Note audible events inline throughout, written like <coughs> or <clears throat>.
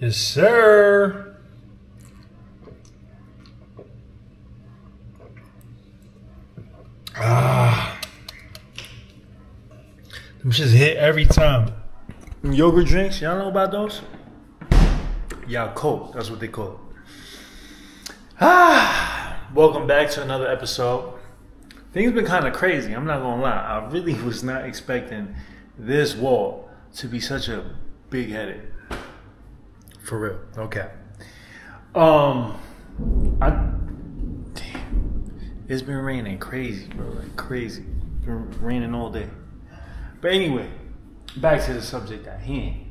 Yes, sir. Ah. Them shits hit every time. Them Yogurt drinks, y'all know about those? Yakult, that's what they call it. Ah, welcome back to another episode. Things been kind of crazy. I'm not gonna lie. I really <laughs> was not expecting this wall to be such a big headed. For real. Okay. Um, I damn, it's been raining crazy, bro. Like crazy. It's been raining all day. But anyway, back to the subject at hand.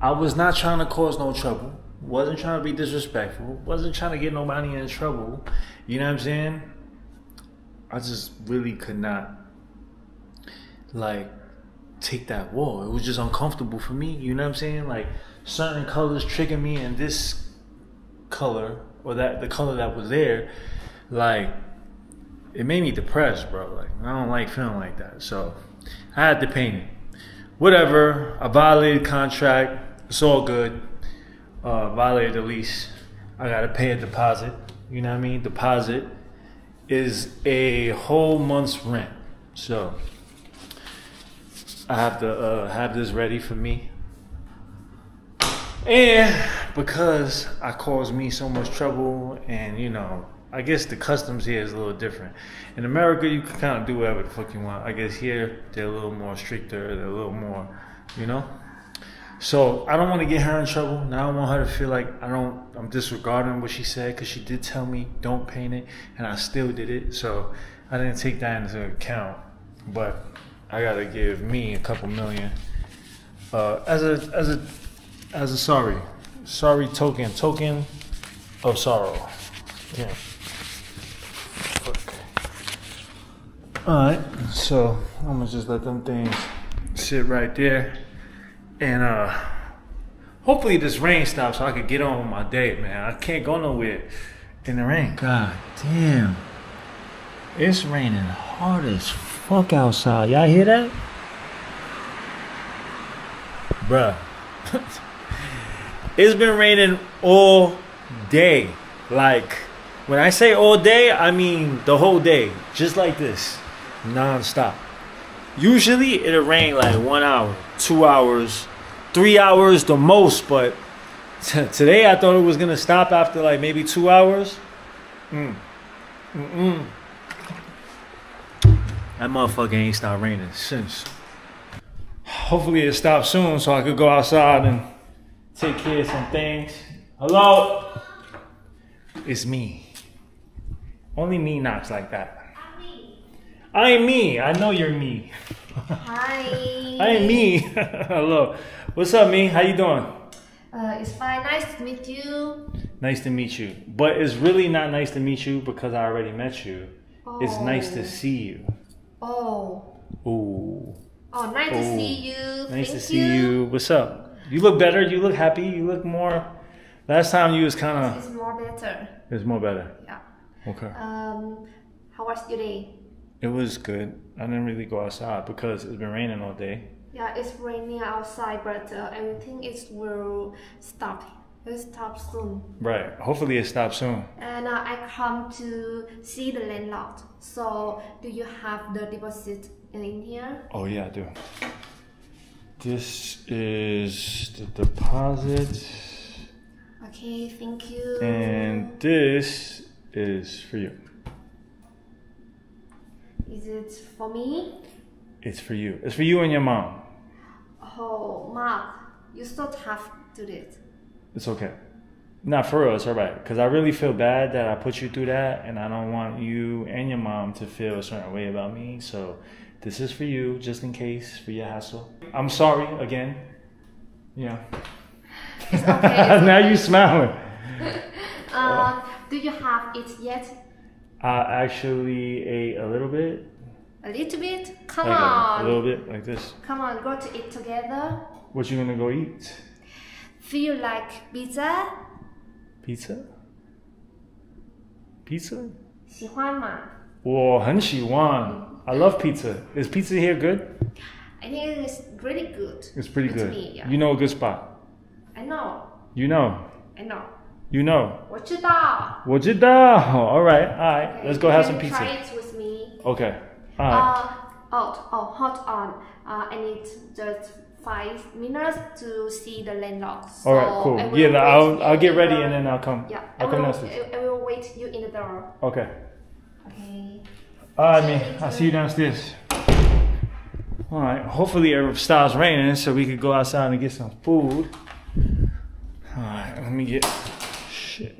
I was not trying to cause no trouble. Wasn't trying to be disrespectful. Wasn't trying to get nobody in trouble. You know what I'm saying? I just really could not like take that wall. It was just uncomfortable for me. You know what I'm saying? Like certain colors trigger me, and this color or that the color that was there, like it made me depressed, bro. Like I don't like feeling like that. So I had to paint it. Whatever. I violated contract. It's all good. Uh, violated the lease. I gotta pay a deposit. You know what I mean? Deposit is a whole month's rent. So I have to uh, have this ready for me. And because I caused me so much trouble, and you know, I guess the customs here is a little different. In America, you can kind of do whatever the fuck you want. I guess here they're a little more stricter. They're a little more, you know. So I don't want to get her in trouble. Now I want her to feel like I don't. I'm disregarding what she said because she did tell me don't paint it, and I still did it. So I didn't take that into account. But I gotta give me a couple million uh, as a as a as a sorry, sorry token, token of sorrow. Yeah. Fuck. All right. So I'm gonna just let them things sit right there, and uh, hopefully this rain stops so I can get on with my day, man. I can't go nowhere in the rain. God damn. It's raining hard as fuck outside. Y'all hear that? Bruh. <laughs> it's been raining all day. Like, when I say all day, I mean the whole day. Just like this. Non-stop. Usually it'll rain like one hour, two hours, three hours the most, but today I thought it was gonna stop after like maybe two hours. Mm. Mm-mm. That motherfucker ain't stopped raining since. Hopefully it stops soon so I could go outside and take care of some things. Hello? It's me. Only me knocks like that. I ain't me. I know you're me. Hi. <laughs> I ain't me. <laughs> Hello. What's up, me? How you doing? Uh, it's fine. Nice to meet you. Nice to meet you. But it's really not nice to meet you because I already met you. It's nice to Oh. see you. Oh. Ooh. Oh, nice to Oh. see you. Nice Thank to see you. What's up? You look better. You look happy. You look more. Last time you was kind of. It's more better. It's more better. Yeah. Okay. Um, how was your day? It was good. I didn't really go outside because it's been raining all day. Yeah, it's raining outside, but uh, everything is will stop. It will stop soon. Right. Hopefully it stops soon. And uh, I come to see the landlord. So, do you have the deposit in here? Oh yeah, I do. This is the deposit, Okay, thank you. and this is for you. is it for me? It's for you. It's for you and your mom. Oh, Mark, you so tough to do it. It's okay. Not for real. It's alright. Cause I really feel bad that I put you through that, and I don't want you and your mom to feel a certain way about me. So, this is for you, just in case, for your hassle. I'm sorry again. Yeah. It's <laughs> okay. it's now okay. you smiling. Uh, <laughs> do you have it yet? I actually ate a little bit, A little bit? Come like a, a on. little bit, like this. Come on, go to eat together. What you gonna go eat? Feel like pizza? Pizza? Pizza? 喜欢吗?我很喜欢. I love pizza. Is pizza here good? I think it's really good. It's pretty To good. me, yeah. You know a good spot. I know. You know. I know. You know. 我知道。我知道. <laughs> All right. All right. Let's go have some Can you Try pizza. it with me. Okay. All right. Uh, oh, oh, hold on. Uh, I need just five minutes to see the landlord. So All right. Cool. I will Yeah. wait I'll you I'll get in ready the- and then I'll come. Yeah, I I'll come will, downstairs. I, I will wait you in the door. Okay. Okay. All right, man. I'll see you downstairs. All right. Hopefully it stops raining so we could go outside and get some food. All right. Let me get shit.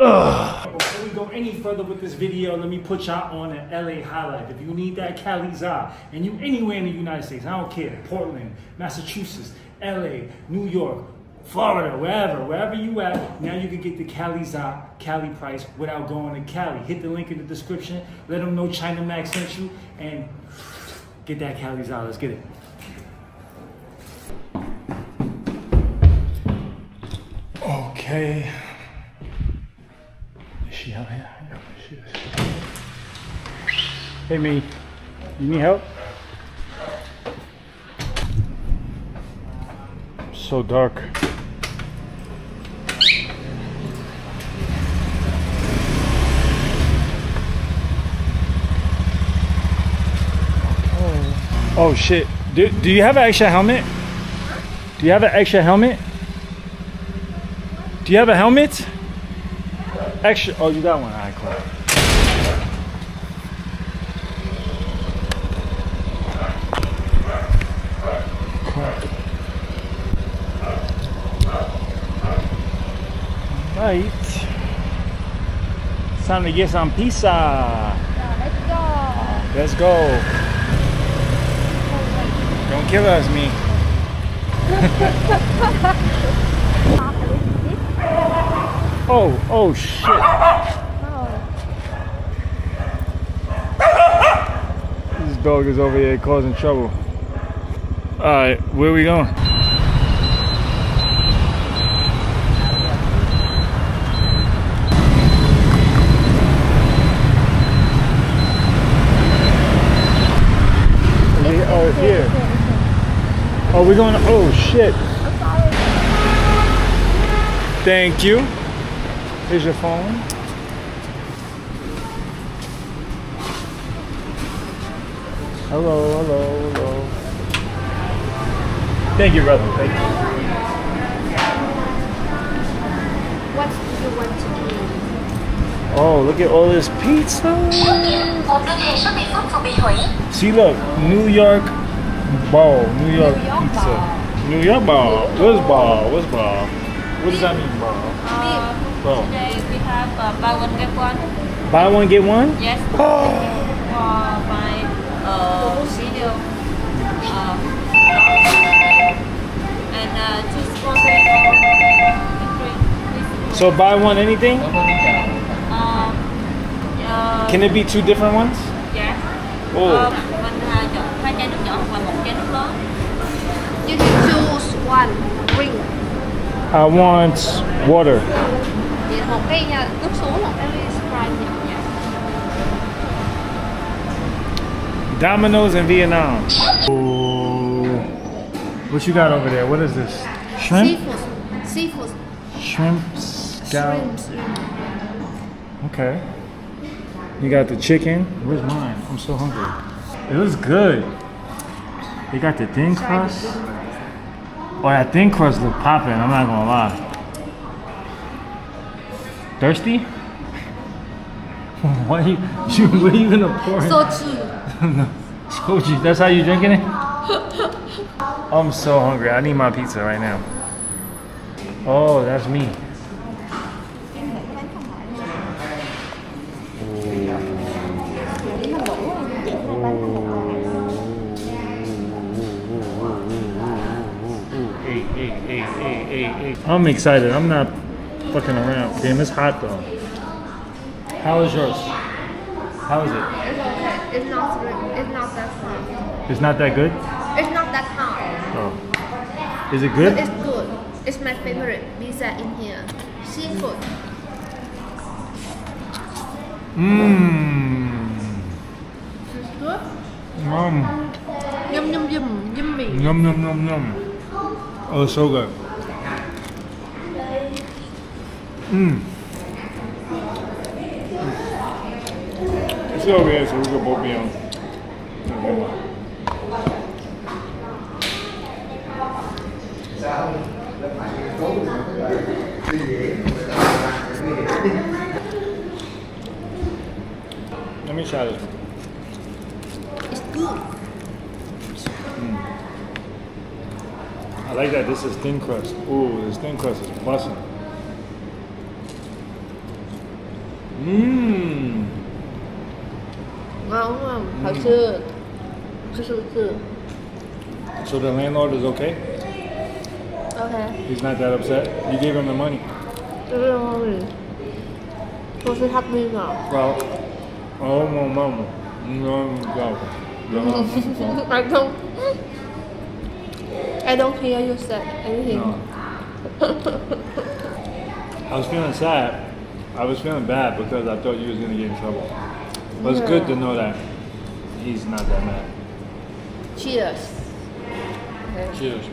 Ugh. Before we go any further with this video, let me put y'all on an LA Highlife. If you need that Cali Za and you anywhere in the United States, I don't care, Portland, Massachusetts, LA, New York, Florida, wherever, wherever you at, now you can get the Cali Za, Cali price without going to Cali. Hit the link in the description. Let them know China Mac sent you and get that Cali Za. Let's get it. Okay. Is she out here? Yeah, she is. Hey, me. You need help? So dark. Oh shit. Do, do you have an extra helmet? Do you have an extra helmet? Do you have a helmet? Extra. Oh, you got one. All right, cool. Right. It's time to get some pizza. let's go. Let's go. Kill us, me. <laughs> oh, oh shit. This dog is over here causing trouble. Alright, where we going? Is he- Oh, here. Oh, we're going, oh shit. Thank you. Here's your phone. Hello, hello, hello. Thank you, brother. Thank you. What do you want to? Oh, look at all this pizza. See, look, New York ball, New York New York pizza. ball. New York ball. What's ball? What's ball? What does that mean, ball? Ball. Today we have uh, buy one get one. Buy one get one. Yes. <gasps> Oh. For my uh video. Uh, and uh, two strawberry or three. please. So buy one anything? Um, uh, Can it be two different ones? yes. Oh. Ờ, mình uh, chọn hai chai nước nhỏ hoặc là một chai nước lớn. You can choose one drink. I want water. Thì một cái nước xuống một cái Sprite nha. Domino's in Vietnam. Oh. What you got over there? What is this? Shrimp? Seafood. Seafood. Shrimp scallop. Shrimp. shrimp. Okay. You got the chicken. Where's mine? I'm so hungry. It looks good. They got the thin crust. Oh, that thin crust look popping. I'm not gonna lie. Thirsty? <laughs> What are you, <laughs> you what are you gonna pour? Soju. no. Soju. That's how you drinking it? <laughs> I'm so hungry. I need my pizza right now. Oh, that's me. I'm excited. I'm not fucking around. Damn, it's hot though. How is yours? How is it? It's okay. It's not. It's not that hot. It's not that good? It's not that hot. Oh. Is it But good? it's good. It's my favorite pizza in here. Seafood. Mmm. It's good. Yum. Yum yum yum yummy. Yum, yum, yum, yum. Oh, it's so good. Mm. Let me try this. It's good. Mm. I like that this is thin crust. Ooh, this thin crust is busting. Mmm. thật sự thật sự sự So the landlord is okay? ok He's not that upset? You gave him the money? rồi tôi sẽ thắp đi nào Well, oh my mama. No. No, I don't I don't hear you say anything no. <laughs> I was feeling sad. I was feeling bad because I thought you was gonna get in trouble. But it's good to know that he's not that mad. cheers okay. Cheers.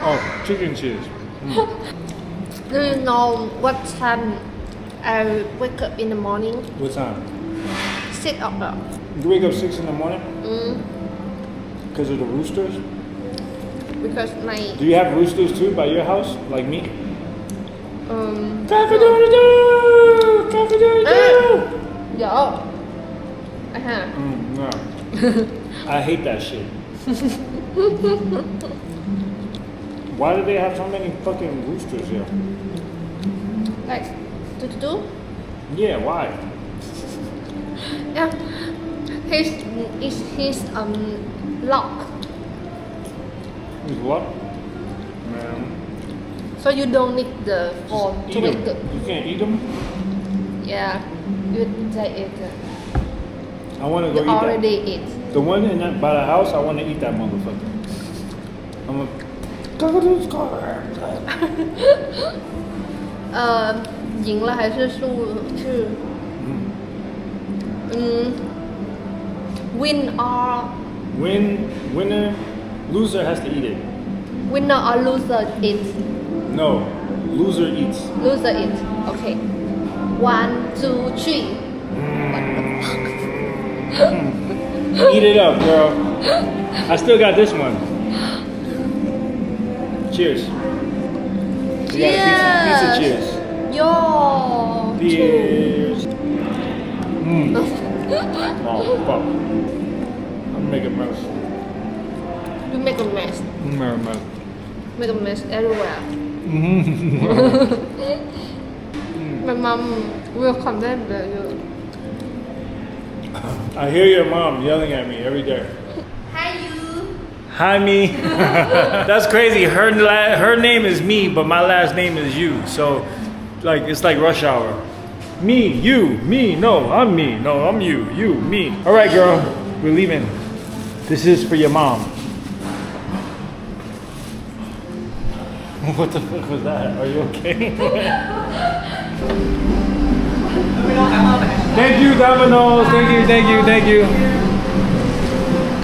Oh, chicken cheers. <laughs> do you know what time I wake up in the morning What time? six o'clock You wake up six in the morning mm, because of the roosters. because my Do you have roosters too by your house, like me? Um Cock-a-doodle-doo! Cock-a-doodle-doo! I have Mm, no. <laughs> I hate that shit. Why do they have so many fucking roosters here? like do do do Yeah, why? <laughs> yeah his is his um lock With what? Man. so you don't need the phone to Eat wake them. up You can't eat them? yeah you say it I want to go you eat that. already eat The one in that, by the house, I want to eat that motherfucker. I'm a cock-a-doodle car. <laughs> 呃赢了还是输是 Mm. 嗯 win or Win, winner, loser has to eat it. winner or loser eat No, loser eats. loser eat okay one two three Eat it up, girl. I still got this one. Cheers. You got a pizza, pizza cheers. yo Cheers. Mm. <laughs> Oh, fuck. I'm making mess. you make a mess I'm making mess. make a mess everywhere Mm-hmm. <laughs> my mom will condemn you I hear your mom yelling at me every day. Hi you. Hi, me. <laughs> That's crazy. Her la- her name is me, but my last name is you. So, like, it's like rush hour. Me, you, me. No, I'm me. No, I'm you. You, me. All right, girl. We're leaving. This is for your mom. <laughs> What the fuck was that? Are you okay? <laughs> thank you, Domino's. Thank you, thank you, thank you.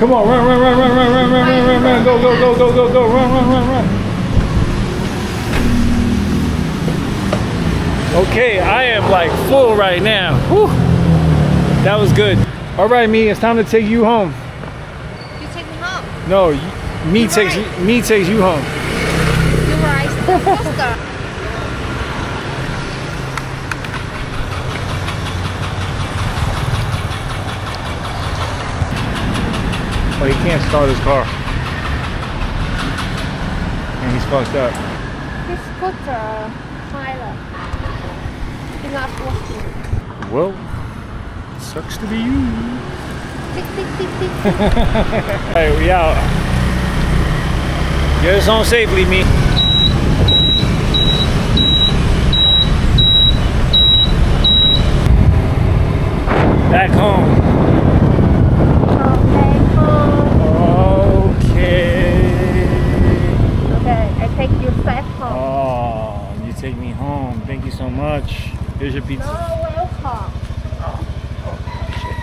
Come on, run, run, run, run, run, run, run, run, run, run, go, go, go, go, go, go, run, run, run, run. Okay, I am like full right now. Whew. That was good. All right, me, it's time to take you home. you take me home No, me takes you, me takes you home. Faster Oh, he can't start his car. And he's fucked up. His scooter pilot is not working. Well, sucks to be you. Tick, tick, tick, tick. <laughs> All right, we out. Get us home safely, me. Back home. Okay. Okay. Okay, I take you back home. Oh, you take me home. Thank you so much. Here's your pizza. welcome. Shit.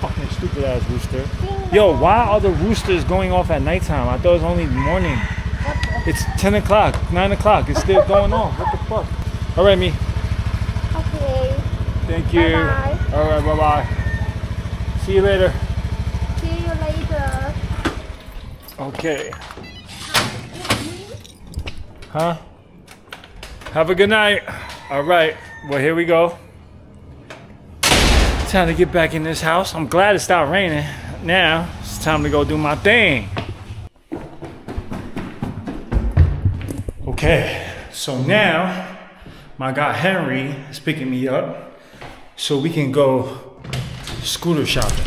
Fucking stupid ass rooster. Yo, why are the roosters going off at nighttime? I thought it was only morning. It's 10 o'clock, 9 o'clock. It's still going on. What the fuck? All right, me. Thank you. Bye-bye. All right, bye bye. See you later. See you later. Okay. Huh? Have a good night. All right. Well, here we go. Time to get back in this house. I'm glad it stopped raining. Now it's time to go do my thing. Okay. So now my guy Henry is picking me up so we can go scooter shopping.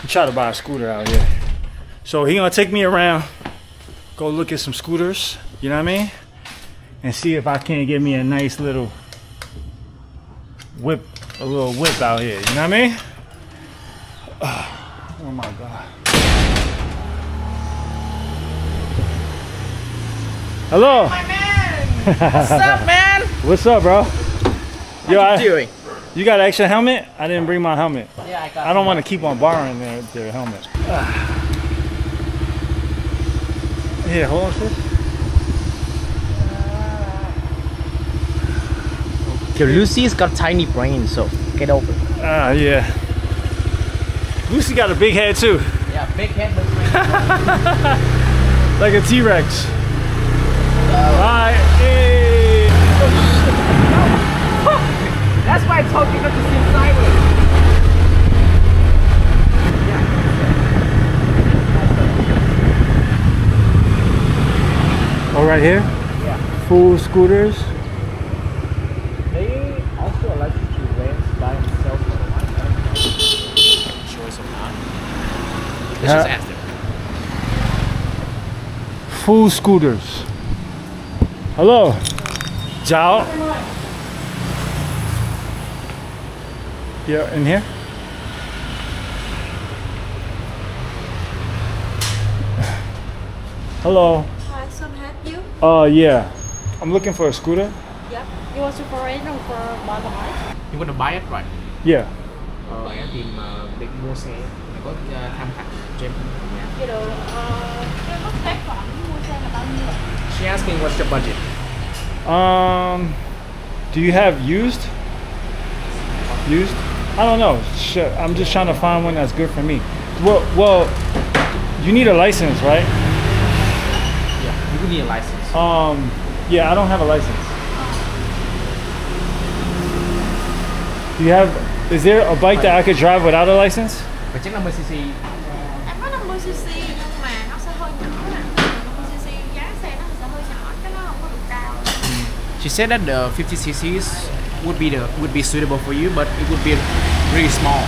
I'm trying to buy a scooter out here. So he gonna take me around, go look at some scooters, you know what I mean? And see if I can't get me a nice little whip, a little whip out here, you know what I mean? Ah, oh my God. Hello. My man! What's up, man? <laughs> What's up, bro? Yo, How I, doing? You got an extra helmet? I didn't bring my helmet. Yeah, I got I don't want to keep on borrowing their, their helmet. <sighs> Here, hold on, sis. Okay, Lucy's got tiny brain, so get over it. Ah, yeah. Lucy got a big head too, Yeah, big head, <laughs> like a T-Rex. Alright, hey. That's why I told you not to sit sideways. Oh, right here? Yeah. Full scooters. They also allow you to rent by themselves for a while. Choice or not. Let's Yeah. just ask them. Full scooters. Hello. Ciao. Yeah, in here? Hello. Hi, some help you? Uh, yeah. I'm looking for a scooter. Yep. You want to for rent or for buy the bike? You want to buy it, right? Yeah. Ờ, em tìm ờ, định mua xe. Em có ờ, tham khảo trên. Cái đồ, ờ, cái mức tài khoản mua xe là bao nhiêu? She asking what's your budget. Um, do you have used? Used? I don't know. Shit, I'm just trying to find one that's good for me. Well, well, you need a license, right? Yeah, you will need a license. Um, yeah, I don't have a license. Do you have? Is there a bike that I could drive without a license? Phải chắc 50cc. Em có 50cc nhưng mà nó sẽ hơi nhỏ nè 50cc giá xe nó sẽ hơi nhỏ Cái nó không có được cao She said that the 50cc's would be the would be suitable for you, but it would be really small.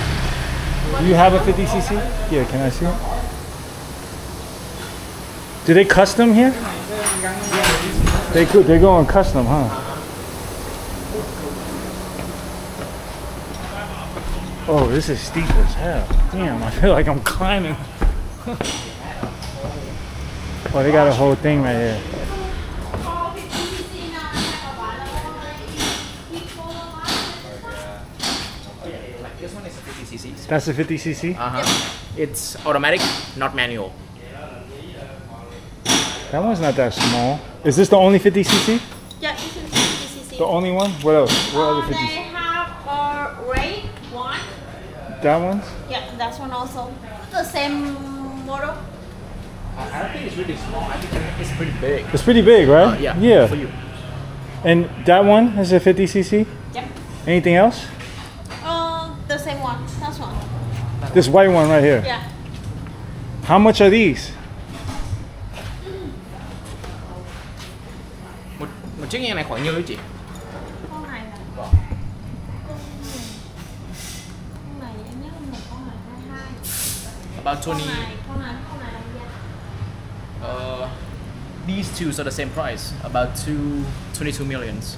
Do you have a 50cc? Yeah, can I see it? Do they custom here? They could. They go on custom, huh? Oh, this is steep as hell. Damn, I feel like I'm climbing. <laughs> oh, they got a whole thing right here. This one is a 50cc. That's a 50cc. Uh huh. It's automatic, not manual. That one's not that small. Is this the only 50cc? Yeah, this is 50cc The only one? What else? What Uh, other 50? they have a red one That one's? Yeah, that's one also The same model I don't think it's really small. I think it's pretty big. It's pretty big, right? Uh, yeah. Yeah. For you. And that one is a 50cc. Yep Anything else? Uh, the same one, that's one This white one right here. Yeah How much are these? Một một chiếc như này khoảng nhiêu đấy chị? Con này là Con này em nhớ không con này 22 About 20. Con này, con này, con này là Uh, these two are the same price. About two, 22 millions.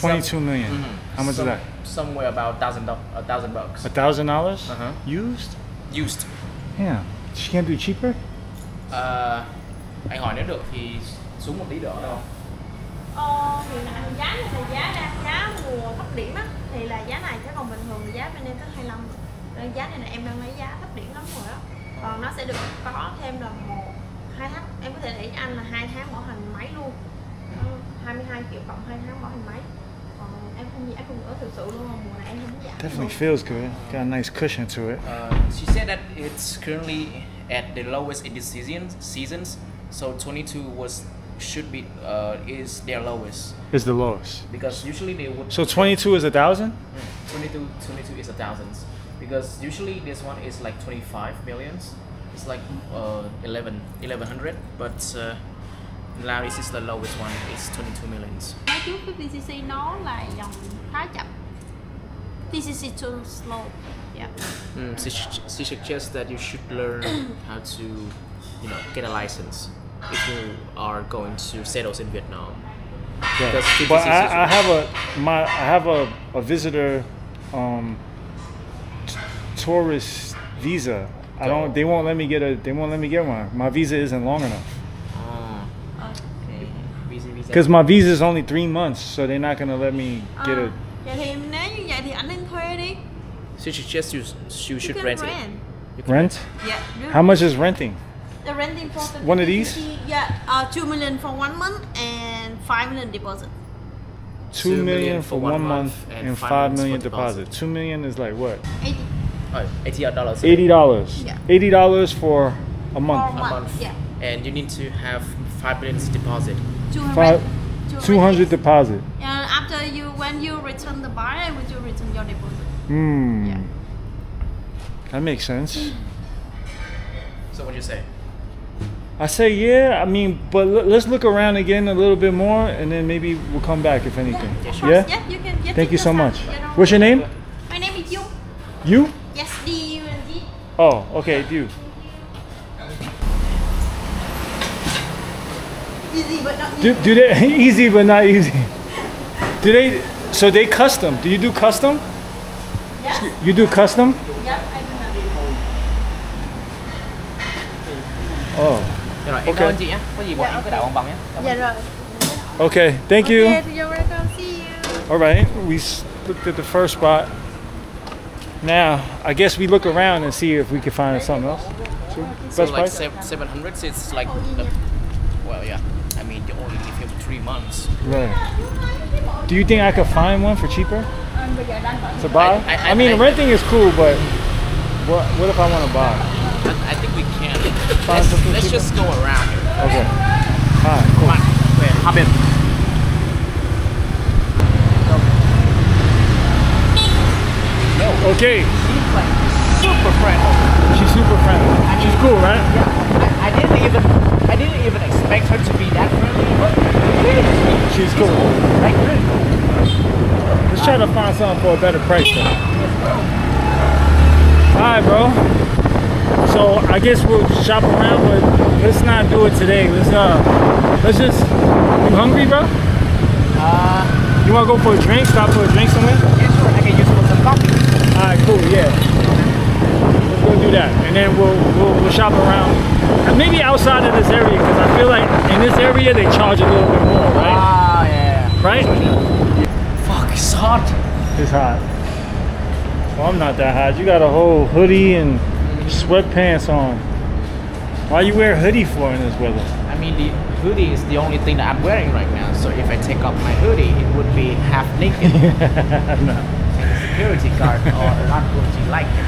22 million. Mhm. How much Some- is that? Somewhere about thousand do- a thousand bucks. A thousand dollars? Uh-huh. Used? Used. Yeah. She can't do cheaper? Uh, anh hỏi nếu được thì xuống một tí đỡ đâu. Ờ, hiện tại thì giá này là giá đang giá mùa thấp điểm á Thì là giá này chứ còn bình thường thì giá bên em tới 25 Nên giá này là em đang lấy giá thấp điểm lắm rồi đó Còn nó sẽ được có thêm là một hai tháng em có thể để cho anh là hai tháng bảo hành máy luôn Ờ, 22 triệu cộng hai tháng bảo hành máy em không em không nữa thực sự luôn mùa này em không giảm Definitely feels good. Got a nice cushion to it. Uh, she said that it's currently at the lowest in this season seasons. So 22 was should be uh, is their lowest is the lowest. because usually they would So 22 is a thousand. 22 22 is a thousands because usually this one is like 25 millions. It's like uh 11 1100 but uh, now this is the lowest one. It's 22 millions. máy trước 50cc nó là dòng khá chậm TCC too slow yeah. Mm, she, she suggests that you should learn <coughs> how to, you know, get a license if you are going to settle in Vietnam. Because But I, I have a my I have a, a visitor um, tourist visa. I don't. They won't let me get a. They won't let me get one. My visa isn't long enough. Ah, okay. visa, visa. Because my visa is only three months, so they're not gonna let me get À, a. vậy thì nếu như vậy thì anh nên thuê đi she suggests you, you you should can rent, rent it. You can Rent? yeah How much is renting? the renting for the One of these? yeah uh, 2 million for one month and 5 million deposit Two Two million million for one month and five five months deposit. deposit. Two million is like what? 80 Oh, eighty dollars. Eighty dollars. Yeah. Eighty dollars for a for month. a month, month. yeah And you need to have five million deposit. 200 Five, 200 two hundred deposit. and after you when you return the buy would you return your deposit Hmm. Yeah. That makes sense. So what do you say? I say yeah. I mean, but l- let's look around again a little bit more, and then maybe we'll come back if anything. Yeah, sure. Yeah. yeah you can yeah, Thank you so your much. you know. What's your name? my name is Dung You? yes D U N G Oh, okay, you. Do, do they <laughs> easy but not easy? Do they? So they custom. Do you do custom? yes You do custom? yeah I do have Oh, Rồi, em Ok. cảm ơn chị nhé. Có gì bọn em cứ đảo bằng bằng nhé. Dạ rồi okay. Thank you. okay you're welcome see you All right, we looked at the first spot. Now, I guess we look around and see if we can find something else. So, So Best like price? seven, 700 it's like, oh, the, well, yeah. Only live here for three months. Right. Do you think I could find one for cheaper to buy? I- I- I mean, I- renting is cool, but what what if I want to buy? I think we can. Find Let's, let's just go around here. Okay. All right, cool. Come on. Wait, hop in. Okay, She's like super friendly. she's super friendly. She's cool, right? I, I didn't even, I didn't even expect her to be that friendly, but She's cool. like really cool. Let's try to find something for a better price. Then. All right, bro. So I guess we'll shop around, but let's not do it today. Let's uh, let's just. You hungry, bro? Uh, You wanna go for a drink? Stop for a drink somewhere? yeah, sure. I can use for some coffee. All right, cool. Yeah. Let's go do that, and then we'll we'll, we'll shop around. Maybe outside of this area, because I feel like in this area they charge a little bit more, right? Ah, yeah. Right? Fuck, it's hot. It's hot. Well, I'm not that hot. You got a whole hoodie and sweatpants on. Why you wear a hoodie for in this weather? I mean, the hoodie is the only thing that I'm wearing right now. So if I take off my hoodie, it would be half naked. <laughs> no. the security guard are <laughs> not going to like it.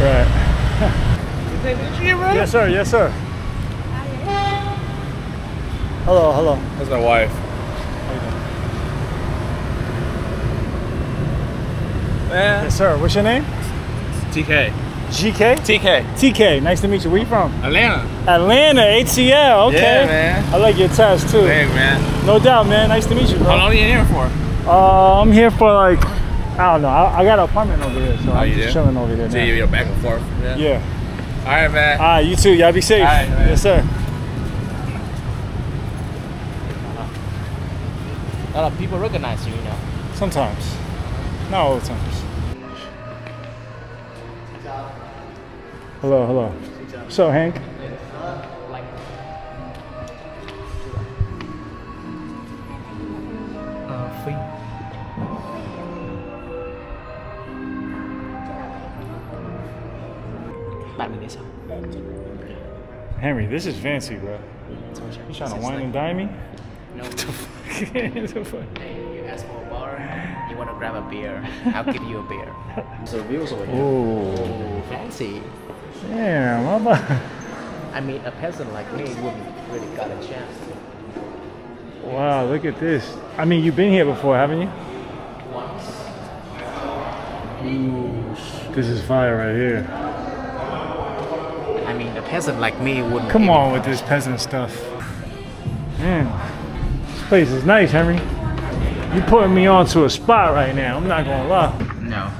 Right. <laughs> Yes, sir. Yes, sir. Hello, hello. That's my wife. Man, Yes, sir. What's your name? TK. GK? TK. TK. Nice to meet you. Where you from? Atlanta. Atlanta, ATL. Okay. Yeah, man. I like your test too. Hey, man. No doubt, man. Nice to meet you, bro. How long are you here for? Uh, I'm here for like, I don't know. I, I got an apartment over here, so Oh, I'm just do? chilling over here So now. you're back and forth. Yeah. Yeah. All right, man. Ah, you too. Y'all be safe. All right, man. yes, sir. A lot of people recognize you, you know. Sometimes. Not all the times. Hello, hello. So, Hank? Henry, this is fancy, bro. You trying to wine and dine me? No. The fuck? <laughs> you ask for a bar, you want to grab a beer, I'll give you a beer. <laughs> So views over here. Oh, Oh, fancy. damn! How about? <laughs> I mean, a peasant like me wouldn't really got a chance. Wow, look at this. I mean, you've been here before, haven't you? Once. Ooh. This is fire right here. I mean, a peasant like me wouldn't. Come on with this peasant stuff. Man, this place is nice, Henry. You're putting me onto a spot right now. I'm not gonna lie. No,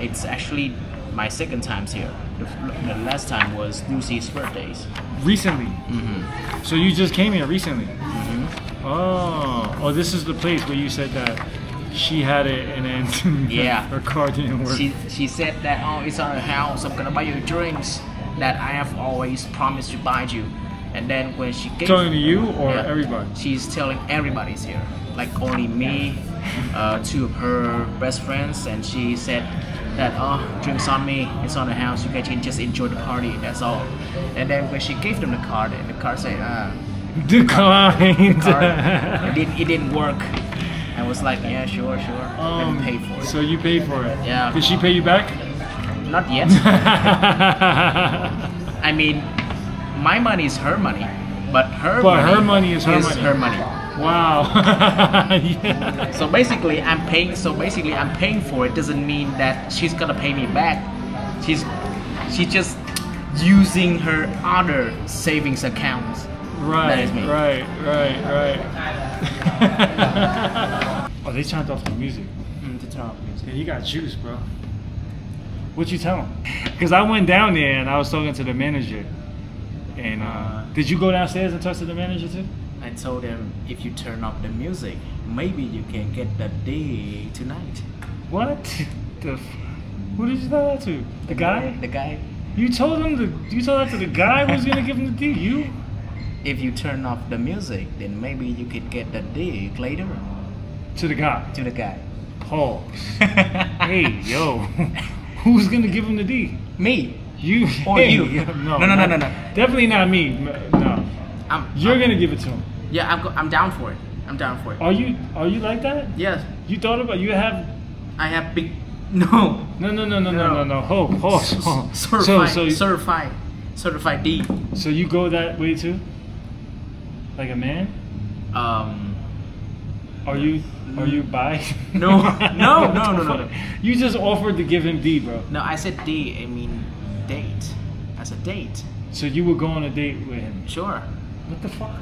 it's actually my second times here. The, the last time was Lucy's birthdays. Recently. Mm-hmm. So you just came here recently. Mm-hmm. Oh, oh, this is the place where you said that she had it and then <laughs> Yeah. her car didn't work. She she said that oh it's on her house. I'm gonna buy you drinks that I have always promised to buy you. And then when she gave Telling to you or Yeah. everybody? She's telling everybody's here, like only me, uh, two of her best friends, and she said that oh drinks on me, it's on the house. You guys can just enjoy the party. That's all. And then when she gave them the card, and the card said uh, Declined. card, it, didn't, it didn't work. I was like yeah sure sure. Um, me pay for it. So you paid for it. Yeah. Did she pay you back? Not yet. <laughs> I mean, my money is her money, but her But money her money is her money. her money. wow. <laughs> yeah. So basically, I'm paying. So basically, I'm paying for it. Doesn't mean that she's gonna pay me back. She's she's just using her other savings accounts. Right, is right, right, right. <laughs> oh, they turned off the music. Mm, to turn off music. Yeah, you got juice, bro. What you tell him? Because I went down there and I was talking to the manager. And uh, did you go downstairs and talk to the manager too? I told him if you turn off the music, maybe you can get the day tonight. What? The? F- who did you tell that to? The guy? The guy. You told him the? You told that to the guy who was gonna give him the D. You? If you turn off the music, then maybe you could get the dig later To the guy? to the guy. Pause. <laughs> hey, yo. Who's gonna give him the D? Me. You Or hey, you. No, No, no, no, not- no, no. Definitely not me. No. I'm, You're I'm- gonna give it to him. Yeah, I'm, I'm down for it. I'm down for it. Are you are you like that? Yes, You thought about you have I have big. <laughs> No. no no no no no no no hold pause. hold. So Certified. so you- certified. Certified D. so you go that way too? Like a man? Um. Are you are you bi? <laughs> No. No, no, no, no, no. You just offered to give him D, bro. No, I said D. I mean date. As a date. So you would go on a date with him. Sure. What the fuck?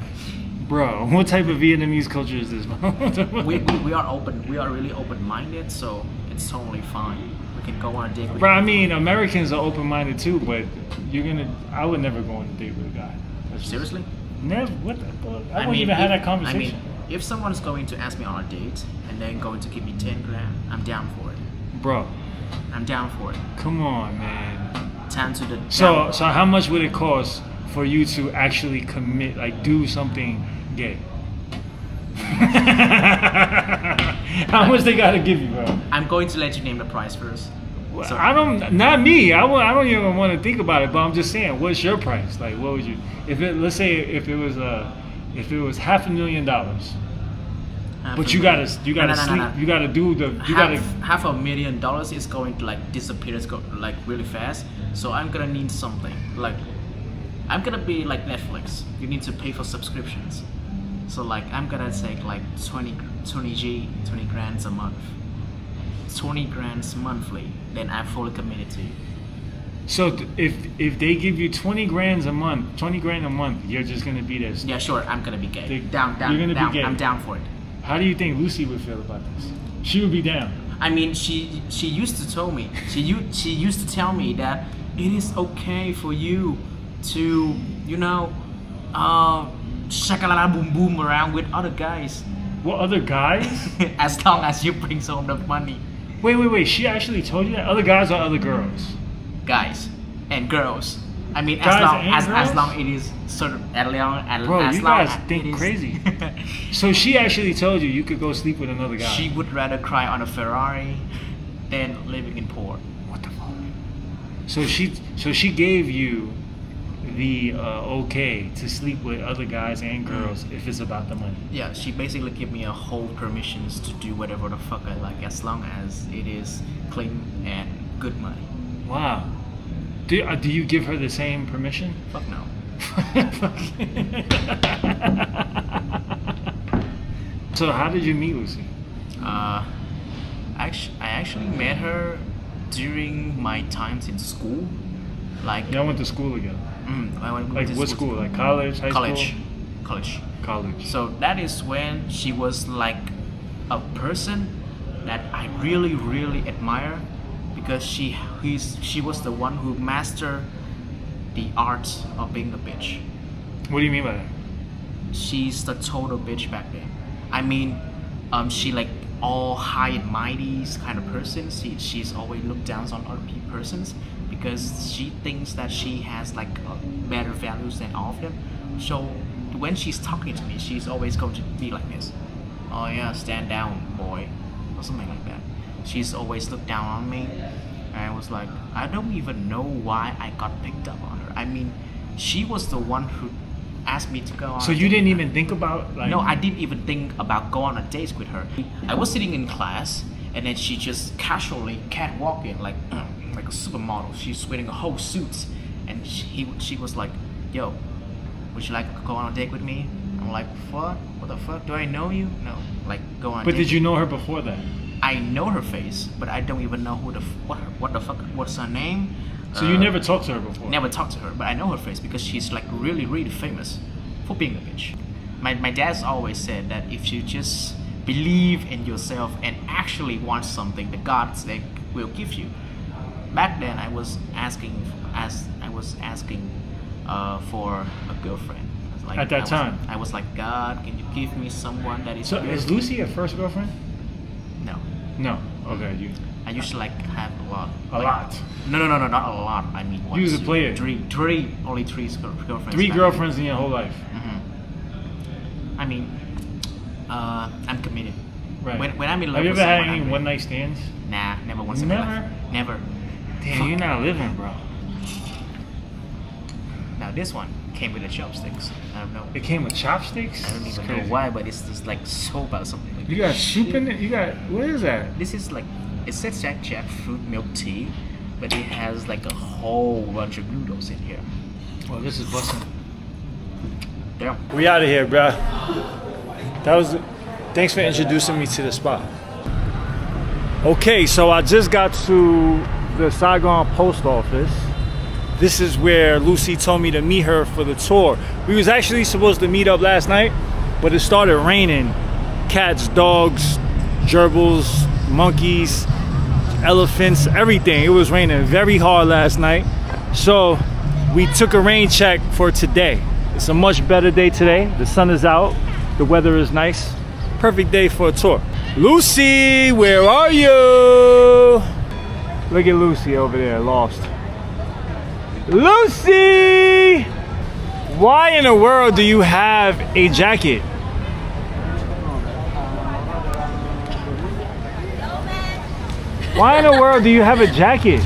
Bro, <laughs> what type of Vietnamese culture is this? <laughs> We, we, we are open. We are really open-minded, so it's totally fine. We can go on a date with. Bro, I mean, Americans are open-minded too, but you're gonna. I would never go on a date with a guy. That's Seriously? Never. What the fuck? I, I wouldn't mean, even have that conversation. I mean, if someone's going to ask me on a date and then going to give me 10 grand, I'm down for it. Bro, I'm down for it. come on, man. Time to the. So, so how much would it cost for you to actually commit, like, do something gay? <laughs> how much they gotta give you, bro? I'm going to let you name the price first. Well, I don't, not me. I, won't- I don't even want to think about it. But I'm just saying, what's your price? Like, what would you? If it, let's say, if it was uh, if it was half a million dollars, Half but you gotta, you gotta No, no, sleep, no, you gotta do the, you half, gotta. half a million dollars is going to like disappear it's go, like really fast. So i'm gonna need something like i'm gonna be like netflix. You need to pay for subscriptions. So like i'm gonna take like 20 20 g 20 grands a month. 20 grands monthly then i'm fully committed to you So th- if if they give you twenty grands a month, twenty grand a month, you're just gonna be this. yeah sure i'm gonna be gay They- down down you're gonna be down gay. i'm down for it How do you think Lucy would feel about this? She would be down. I mean, she she used to tell me she u- she used to tell me that it is okay for you to you know uh shakalala boom boom around with other guys What other guys? <laughs> as long as you bring home the money, wait, wait, wait. She actually told you that other guys are other girls? Guys and girls. I mean, as long as, as long it is sort of as long as, Bro, as you long guys think crazy. <laughs> So she actually told you you could go sleep with another guy. she would rather cry on a Ferrari than living in poor. what the fuck? So she so she gave you the uh, okay to sleep with other guys and girls if it's about the money. Yeah, she basically give me a whole permissions to do whatever the fuck I like as long as it is clean and good money. Wow. Do, uh, do you give her the same permission? Fuck no. <laughs> so how did you meet Lucy? Uh, actually, I actually met her during my times in school. Like, Y'all went to school together. mm, I went Like what school? Like college, high college, school? college. College. So that is when she was like a person that I really, really admire because she he's, she was the one who mastered the art of being a bitch. What do you mean by that? She's the total bitch back then. I mean, um, she like all high and mighty kind of person. She, she's always looked down on other pe- persons because she thinks that she has like uh, better values than all of them. So when she's talking to me, she's always going to be like this. Oh yeah, stand down, boy, or something like that. She's always looked down on me, and I was like, I don't even know why I got picked up on her. I mean, she was the one who asked me to go on. So you didn't even think about like No, I didn't even think about go on a date with her. I was sitting in class, and then she just casually catwalking like <clears throat> like a supermodel. She's wearing a whole suit, and she he, she was like, "Yo, would you like to go on a date with me?" I'm like, "What? What the fuck? Do I know you? No, like go on." A But did you know her before that? I know her face, but I don't even know who the what her, what the fuck what's her name. So you Uh, never talked to her before? Never talked to her, but I know her face because she's like really, really famous for being a bitch. My, my dad's always said that if you just believe in yourself and actually want something, the gods they will give you. Back then, I was asking, as I was asking uh, for a girlfriend. Like, At that I was- time? I was like, God, can you give me someone that is So good?" is Lucy your first girlfriend? No, No. Okay, you I used to like have a lot. a Like- lot. No, no, no, no, not a lot. I mean, one, You was a two, player. Three, three, only three girl- girlfriends. Three girlfriends in your whole life. Mhm. I mean, uh, I'm committed. Right. When, when I'm in love Have you ever had any one night stands? Nah, never once in my Never? life. Never. Damn, you're not living, bro. Now this one came with the chopsticks. I don't know. It came with chopsticks. I don't even know why, but it's just like so about something. Like You got soup in it. You got what is that? This is like it says Jack jackfruit milk tea, but it has like a whole bunch of noodles in here. Well, this is busting. Damn. We out of here, bro. That was. Thanks for introducing me to the spot. Okay, so I just got to the Saigon post office. This is where Lucy told me to meet her for the tour. We was actually supposed to meet up last night, but it started raining. Cats, dogs, gerbils, monkeys, elephants, everything. It was raining very hard last night. So we took a rain check for today. It's a much better day today. The sun is out, the weather is nice. Perfect day for a tour. Lucy, where are you? Look at Lucy over there, lost. Lucy! Why in the world do you have a jacket? Why in the world do you have a jacket?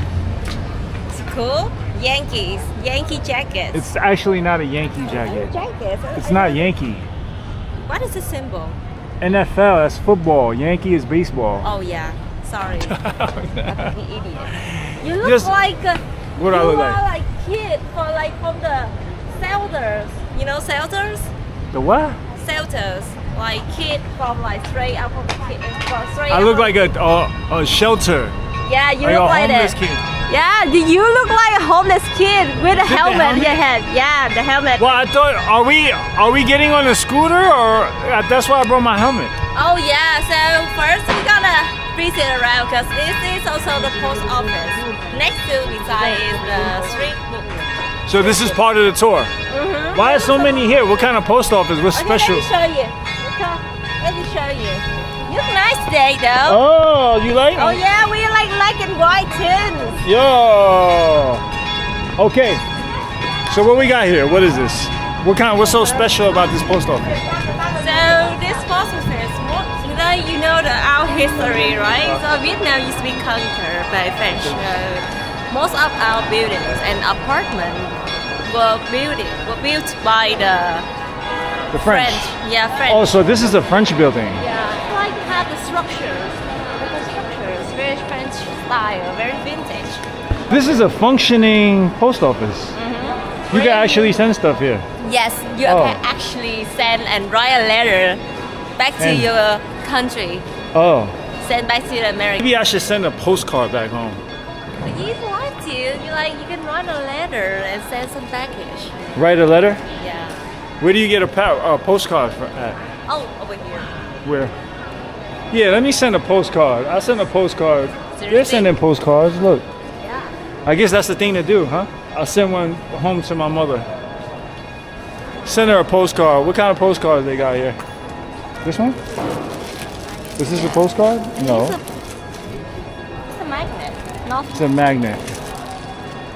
It's cool. Yankees, Yankee jackets. It's actually not a Yankee jacket. jackets. It's not Yankee. What is the symbol? NFL, that's football. Yankee is baseball. Oh yeah. Sorry. <laughs> Idiot. You look Just- like uh, What do I you look are like? like kid for like from the Selters. You know Selters? The what? Selters. Like kid from like straight out from kid from straight I look like a, a, a shelter. Yeah, you like look a like homeless that. kid. Yeah, do you look like a homeless kid with a the helmet in your head? Yeah, the helmet. Well, I thought, are we are we getting on a scooter or uh, that's why I brought my helmet? Oh yeah, so first we're gonna visit around because this is also the post office. Next to beside is the street book. So this is part of the tour. Mm-hmm. Why are so many here? What kind of post office? What's Okay, special? let me show you. Come, let me show you. You look nice today though. Oh, you like? Oh yeah, we like black and white too. Yo. Okay. So what we got here? What is this? What kind? What's so special about this post office? So this post office, what, you know, you know the our history, right? So Vietnam used to be conquered by French. So most of our buildings and apartments were built were built by the The French. French. Yeah, French. Oh, so this is a French building. Yeah, like have the structures, the constructors, very French style, very vintage. This is a functioning post office. Mm-hmm. You can actually send stuff here. Yes, you Oh. can actually send and write a letter back to And- your country, Oh. send back to America. Maybe I should send a postcard back home. If you like to, you like you can write a letter and send some package. Write a letter? Yeah. Where do you get a pa- uh, postcard from? at? Oh, over here. Where? Yeah, let me send a postcard. I'll send a postcard. They're Seriously? sending postcards. Look. Yeah. I guess that's the thing to do, huh? I'll send one home to my mother. Send her a postcard. What kind of postcard they got here? This one? Is this a postcard? No. It's a magnet. Not It's a magnet.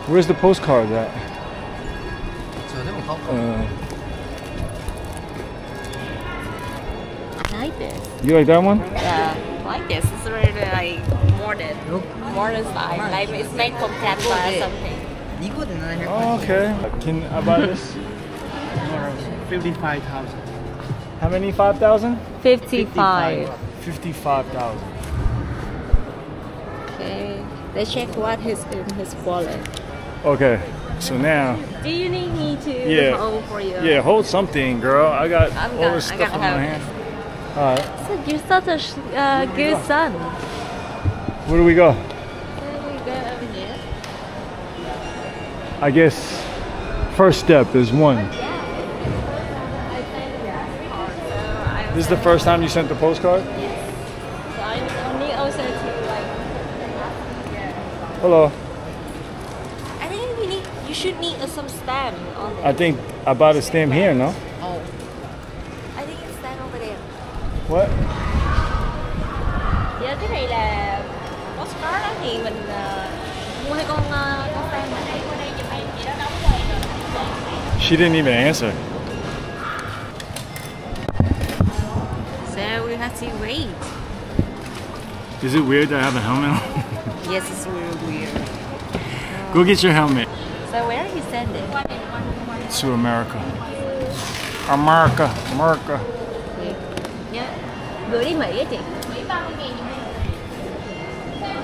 Where's the postcard at? Uh, you like that one? Yeah, like this. It's really like modern, modern style. Like it's made from Canva or something. Oh, okay. Can I buy this? <laughs> 55,000. How many? 5,000? Fifty-five. 55,000. Okay. Let's check what is in his wallet. Okay. So now, Do you need me to Yeah. hold for you? yeah, hold something, girl. I got I'm all this stuff gotta in my have hand. All right. So you're such a uh, good son. Where do we go? Can we go over here? I guess first step is one. I sent you a card, so I This is the first time you sent the postcard? So I I also to like. Hello. I think we need. You should need uh, some stamp on I think I bought a stamp here, no? Oh. I think it's stamp over there. What? Dạ cái này là postcard đó thì mình ờ, mua hai con ờ, con stamp ở đây qua đây chụp ảnh chị đó đóng rồi. She didn't even answer. So we have to wait. Is it weird that I have a helmet on? <laughs> Yes, it's really weird. Go get your helmet. So where are you sending? To America. America. America. Yeah. Gửi đi Mỹ á chị.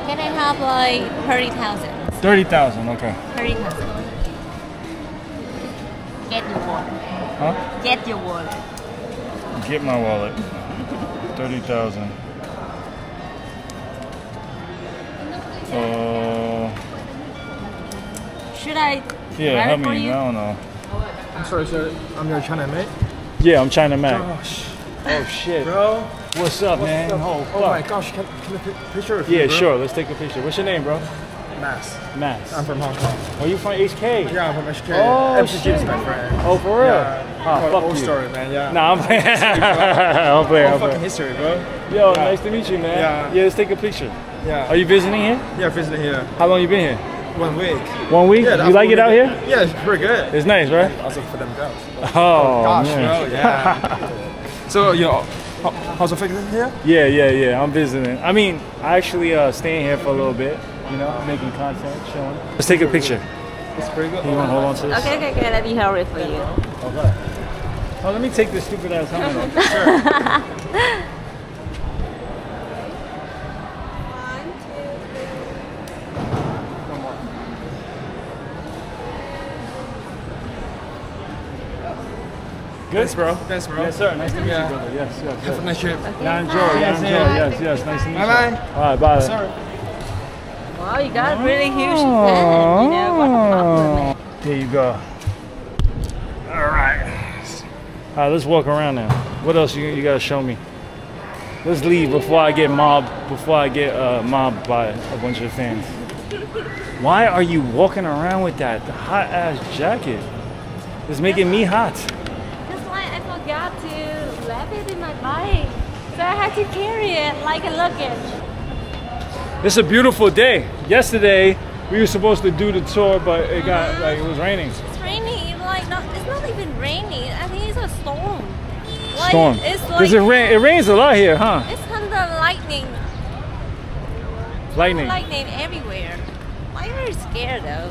Can I have like 30,000? 30,000, okay. 30,000. Get your wallet. Huh? Get your wallet. Get my wallet. 30,000. Uh, Should I yeah, help me. I don't know. I'm sorry, sir. I'm your China Mac. Yeah, I'm China Mac. Gosh, Oh shit. bro. What's up, What's man? up? Oh, Oh my gosh, can, can I pic- picture of you, Yeah, bro? sure. Let's take a picture. What's your name, bro? Mass. Mass. I'm from Hong Kong. Are you from HK? Yeah, I'm from HK. Oh, MCG shit. is my friend. Oh, for real? Yeah. Ah, Quite fuck old you. story, man. Yeah. Nah, I'm playing. <laughs> <laughs> I'm playing. Oh, I'm fucking playing. history, bro. Yo, Yeah. nice to meet you, man. Yeah. Yeah, let's take a picture. Yeah. Are you visiting here? Yeah, visiting here. How long you been here? One week. One week? Yeah, you like it out here? Yeah, it's pretty good. It's nice, right? Also for them girls. Oh, Gosh, man. bro. Yeah. <laughs> so you know, how's the fitness here? Yeah, yeah, yeah. I'm visiting. I mean, I actually uh, staying here for a little bit. You know, making content, showing. Let's take a picture. It's pretty good. You want to hold on to this? Okay, okay, okay. Let me hold it for you. Okay. Oh, let me take this stupid ass helmet off. <laughs> Good, bro. Thanks, bro. Yes, sir. Nice to meet Yeah. you, brother. Yes, yes, Have a nice trip. Yeah, enjoy. Yeah, enjoy. Yes, yes. Nice to meet you. Bye-bye. All right, bye. Sorry. Wow, you got a really huge fan. You know, what a compliment. There you go. All right. All right, let's walk around now. What else you, you gotta show me? Let's leave before I get mobbed. Before I get uh, mobbed by a bunch of fans. Why are you walking around with that hot ass jacket? It's making me hot. Because like I forgot to wrap it in my bike. So I had to carry it like a luggage. It's a beautiful day. Yesterday we were supposed to do the tour, but it got like it was raining. It's raining. Like not. It's not even raining. I think it's a storm. Like, Storm. It's like it rain? It rains a lot here, huh? it's thunder, lightning, Lightning. lightning everywhere. I'm very scared though.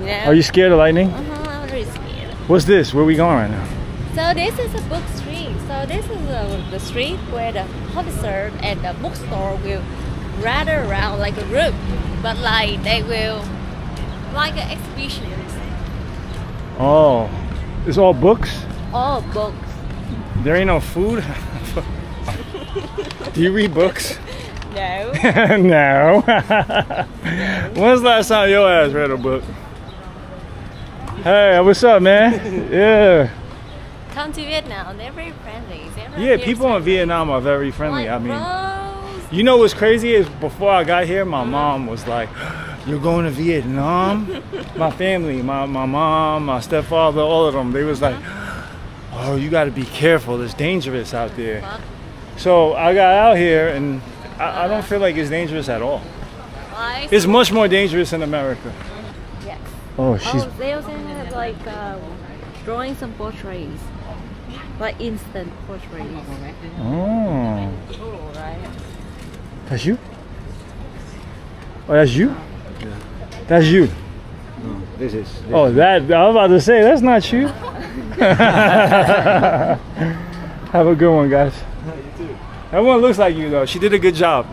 You know. Are you scared of lightning? Uh-huh, I country is weird. What's this? Where are we going right now? So this is a book street. So this is uh, the street where the officer and the bookstore will gather around like a group, but like they will like an exhibition. Oh, it's all books. All books. There ain't no food. <laughs> Do you read books? No. <laughs> no. When's the last time your ass read a book? Hey, what's up, man? <laughs> Yeah. Come to Vietnam. They're very friendly. They're Yeah, people in. Vietnam are very friendly. Like, I mean, bros. you know what's crazy is before I got here, my uh-huh. mom was like, <gasps> "You're going to Vietnam?" <laughs> my family, my my mom, my stepfather, all of them, they was like, uh-huh. "Oh, you got to be careful. It's dangerous out there." So I got out here, and I, I don't uh-huh. feel like it's dangerous at all. like, It's much more dangerous in America. yes. Oh, she's Oh, they also have like uh, drawing some portraits, like instant portraits. oh, Cool, right? that's you. Oh, that's you. That's you. No, This is. Oh, that I was about to say that's not you. <laughs> <laughs> Have a good one, guys. Everyone looks like you though. She did a good job.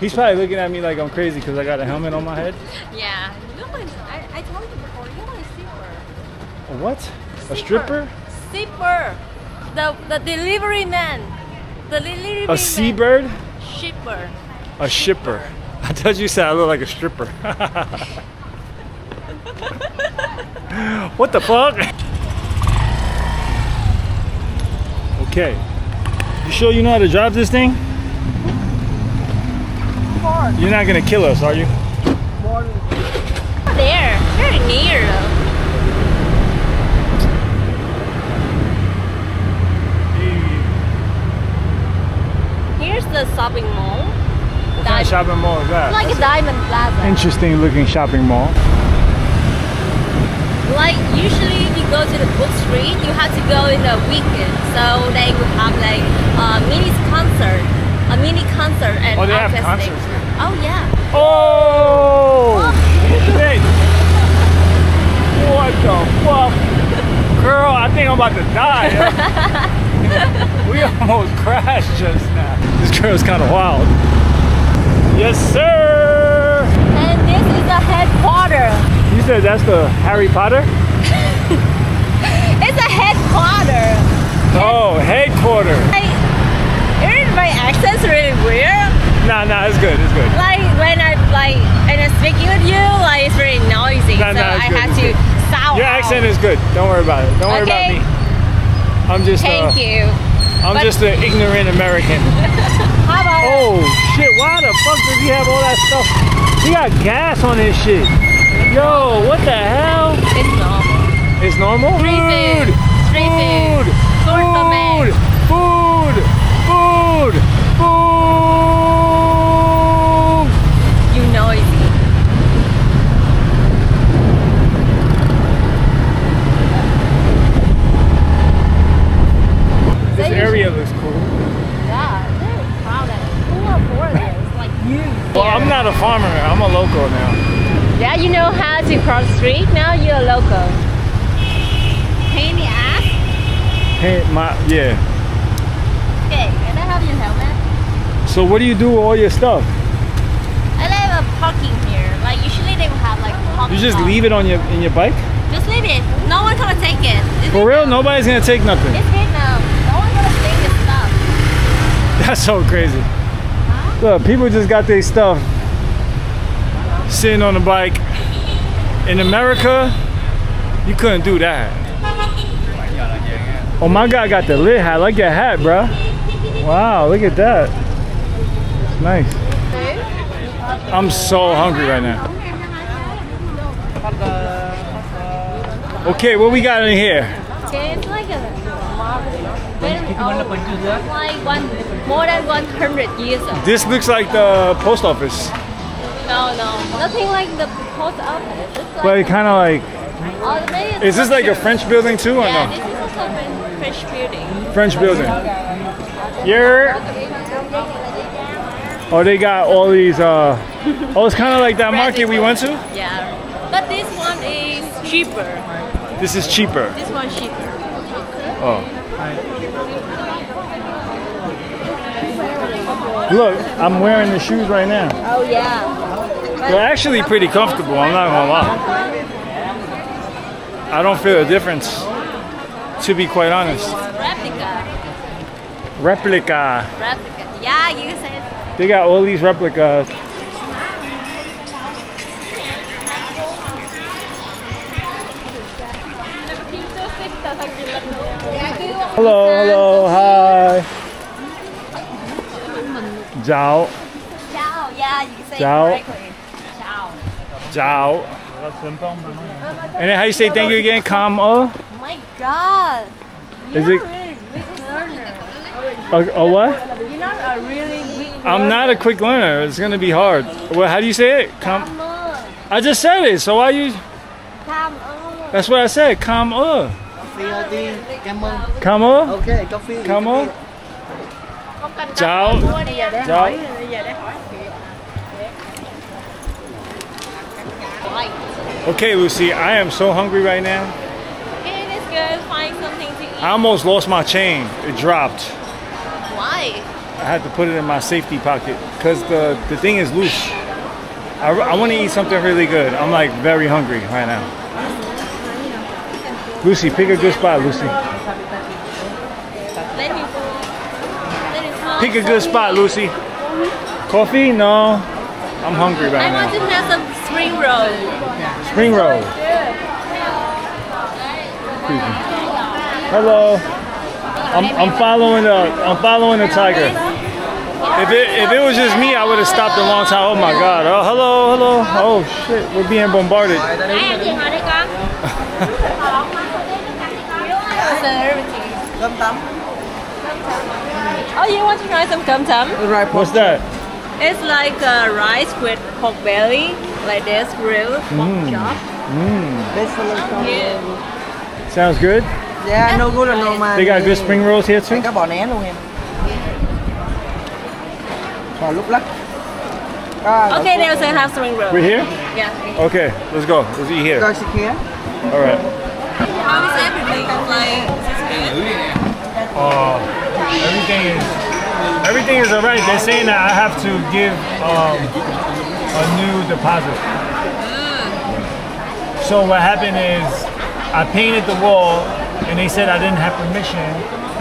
He's probably looking at me like I'm crazy because I got a helmet on my head. Yeah. You look I, I told you before. You look like zipper. A what? A stripper? Zipper. The the delivery man. The delivery A seabird? Shipper. A shipper. <laughs> I thought you said I look like a stripper. <laughs> what the fuck? Okay. You sure you know how to drive this thing? You're not gonna kill us, are you? There. Very near. Here's the shopping mall. What kind of shopping mall is that? Like a diamond plaza. Interesting looking shopping mall. Like usually if you go to the book street, you have to go in the weekend. So they will have like a mini concert, a mini concert and Oh, they have concerts there. Oh yeah. Oh! oh! Shit! What the fuck? Girl, I think I'm about to die. yo. <laughs> <laughs> we almost crashed just now. This girl's kind of wild. Yes, sir! And this is the headquarter. You said that's the Harry Potter? <laughs> It's a headquarter. Oh, headquarter. Like, isn't my accent's really weird? Nah, nah, it's good, it's good. Like when I like when I'm speaking with you, like it's very noisy. Nah, so nah, I good, have to good. sound Your out. accent is good. Don't worry about it. Don't worry Okay. about me. I'm just Thank uh, you. I'm But- just an ignorant American. <laughs> How about Oh shit, why the fuck does he have all that stuff? He got gas on his shit. Yo, what the hell? it's normal. It's normal? Street food. Street! Food for men. Food! Food! Food! You noisy. This area looks cool. Yeah, they're proud of it. Who are foreigners like you? Well, I'm not a farmer. I'm a local now. Yeah, you know how to cross the street. Now you're a local. Pain in the ass. Hey, my yeah. Okay, can I have your helmet? So what do you do with all your stuff? I have a parking here. Like usually they will have like parking. You just leave it on your in your bike? Just leave it. No one's gonna take it. It's For real? Vietnam. Nobody's gonna take nothing. It's Vietnam. No one's gonna take the stuff. That's so crazy. Look, people just got their stuff sitting on the bike. In America, you couldn't do that. Oh my God, I got the lit hat. Like your hat, bro. Wow, look at that. It's nice. I'm so hungry right now. Okay, what we got in here? It's like a like one more than 100 years old. This looks like the post office, No, no, nothing like the post office. It's like but it kind of like. oh, Is this like a. French building too, or Yeah, no? this is also a French building. French building. Yeah. Oh, they got all these. Uh, oh, it's kind of like that market we went to. Yeah, but this one is cheaper. This is cheaper. This one cheaper. Oh. Look, I'm wearing the shoes right now. Oh yeah. They're actually pretty comfortable, I'm not gonna lie. I don't feel a difference, to be quite honest. Replica. Replica. Replica. Yeah, you said. They got all these replicas. Hello, hello, hi. Ciao, Ciao. Yeah, you say Ciao. it correctly. Ciao. ciao. And then how you say thank you again? Come uh? Oh my god. Is You're it a really quick learner. a, a what? You're not a really quick learner. I'm not a quick learner. It's gonna be hard. Well, how do you say it? Come. Come on. I just said it. So why you? Come on. That's what I said. Come uh. Coffee đi, cảm ơn. Come on. Ok, coffee. Come on. Cần Ciao. mua đi giờ để Ciao. Giờ để hỏi. Okay, Lucy, I am so hungry right now. It is good. Find something to eat. I almost lost my chain. It dropped. Why? I had to put it in my safety pocket because the, the thing is loose. I, I want to eat something really good. I'm like very hungry right now. Lucy, pick a good spot, Lucy. Let me let me small Pick a good spot, Lucy. Coffee? No. I'm hungry by now. I want to have some spring roll. Spring roll. Hello. I'm, I'm following the I'm following the tiger. If it if it was just me, I would have stopped a long time. Oh my god. Oh hello, hello. Oh shit, we're being bombarded. <laughs> Ai ăn gì hỏi đấy con? everything. Cơm tấm. Oh, you want to try some cum tum? Right, What's that? It's like uh, rice with pork belly, like this, grilled pork chop. This one is from- Yeah. Sounds good. Yeah, no good or no man. They got good spring rolls here too. Có bò né luôn em. Bò lúc lắc. Okay, they also have spring roll. We're here. Yeah. Okay, let's go. Let's eat here. Coi xịt kia. All right. How is everything? Like, is this good? Uh, everything is everything is alright. They're saying that I have to give um, a new deposit. So what happened is I painted the wall, and they said I didn't have permission.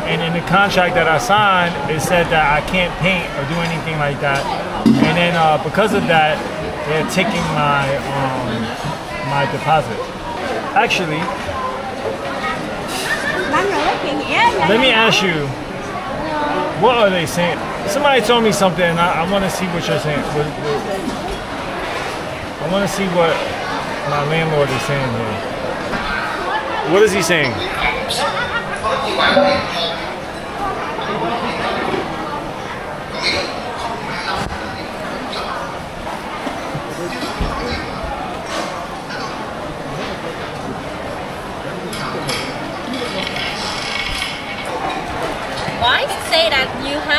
And in the contract that I signed, it said that I can't paint or do anything like that. And then uh, because of that, they're taking my um, my deposit. Actually, let me ask you, what are they saying? Somebody told me something, and I, I want to see what you're saying. What, what, I want to see what my landlord is saying here. What is he saying?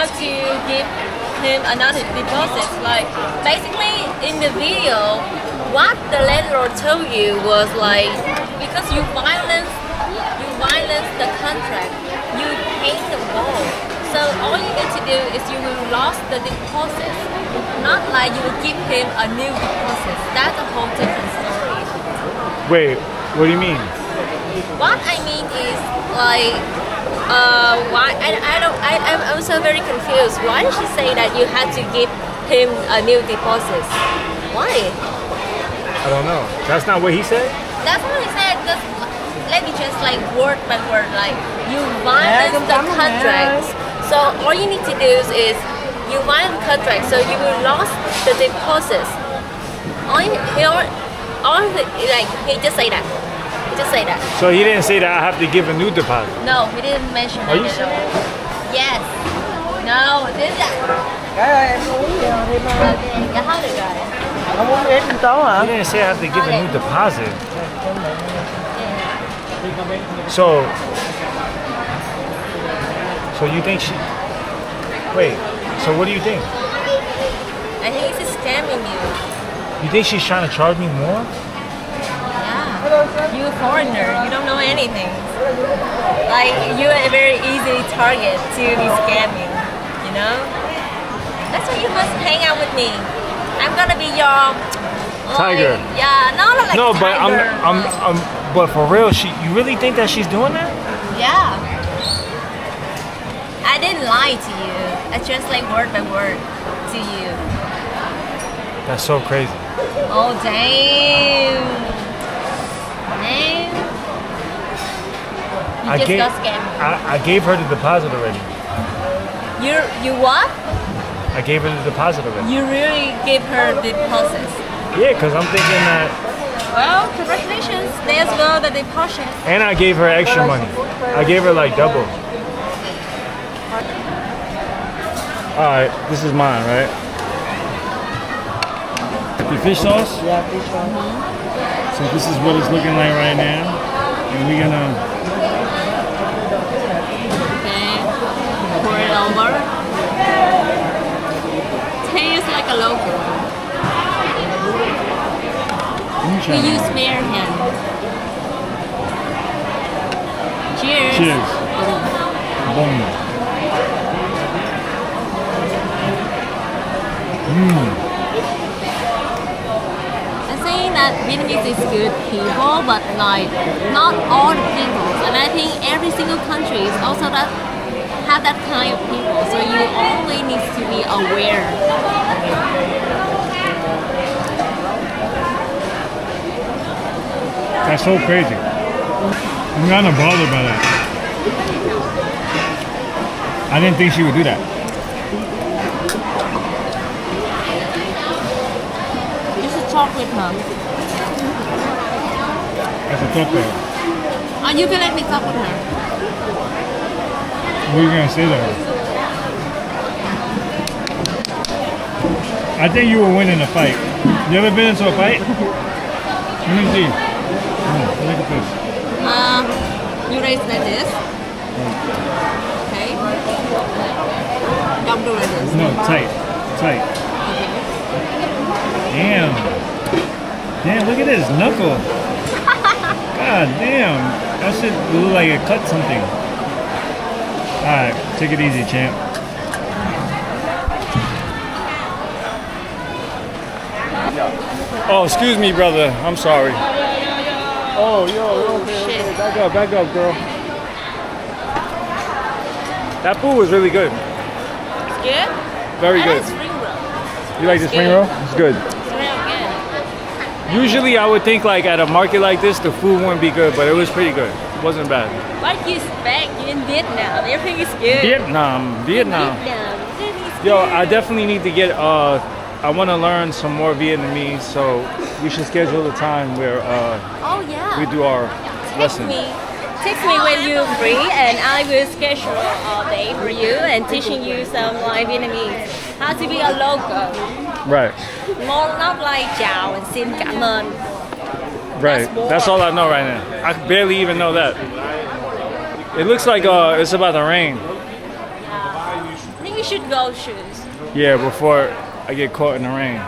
Have to give him another deposit? Like basically in the video, what the landlord told you was like because you violence you violence the contract, you paint the wall. So all you need to do is you will lost the deposit. Not like you will give him a new deposit. That's a whole different story. Wait, what do you mean? What I mean is like, uh, why I, I don't I I'm also very confused. Why did she say that you had to give him a new deposit? Why? I don't know. That's not what he said? That's what he said. Just let me just like word by word. Like you violate the contract. So all you need to do is, is you violate the contract. So you will lost the deposit. All you, he all, all the, like he just say that. He just say that. So he didn't say that I have to give a new deposit. No, he didn't mention Are that you sure? Yes. No, this is Cái ơi, em uống gì không? Thêm không? okay. Dạ thôi được rồi. Không uống ép tố hả? He didn't say I have to give a new deposit. So, so you think she? Wait. So what do you think? I think he's scamming you. You think she's trying to charge me more? You a foreigner, you don't know anything. Like you're a very easy target to be scamming, you know? That's why you must hang out with me. I'm gonna be your like, Tiger. Yeah, not like no, but I'm, I'm, I'm, but for real, she. You really think that she's doing that? Yeah. I didn't lie to you. I translate word by word to you. That's so crazy. Oh damn. Damn. You I just gave, got scammed. I, I gave her the deposit already. You you what? I gave her the deposit already. You really gave her the process. Yeah, cause I'm thinking that, Well, congratulations. There's well the deposit. and I gave her extra money. I gave her like double. All right, this is mine, right? The fish sauce. Yeah, fish sauce. Mm-hmm. So this is what it's looking like right now, and we're gonna. Okay. Pour it over. Tastes like a local. We use bare hand. Cheers. Cheers. Boom. Mmm. I'm saying that Vietnamese is good people, but like not all the people. And I think every single country is also that have that kind of people. So you always need to be aware. That's so crazy. I'm kind of bothered by that. I didn't think she would do that. You should talk with her. That's a thought there. Or you can let me talk with her. What are you gonna say to her? I think you will win in a fight. You ever been into a fight? Let me see. Hmm, look at this. Um, you raise like this. Okay. Don't do like this. No, tight, tight. Damn. Damn, look at this knuckle. God damn. That shit look like it cut something. Alright, take it easy, champ. Oh, excuse me, brother. I'm sorry. Oh, yo, yo, oh, okay, okay. Back up, back up, girl. That food was really good. It's good? Very I good. like spring roll. You like the spring roll? It's good. It's real good. Usually I would think like at a market like this the food wouldn't be good, but it was pretty good. It wasn't bad. What you expect in Vietnam? Everything is good. Vietnam, Vietnam. Vietnam. Yo. I definitely need to get uh I want to learn some more Vietnamese, so we should schedule a time where uh Oh yeah. we do our Text lesson. me. Text me when you're free, and I will schedule a day for you and teaching you some like Vietnamese. How to be a local. Right. More not like chào and xin cảm ơn. Right. more. That's all I know right now. I barely even know that. It looks like uh it's about to rain. I think you should go shoes. Yeah, before I get caught in the rain.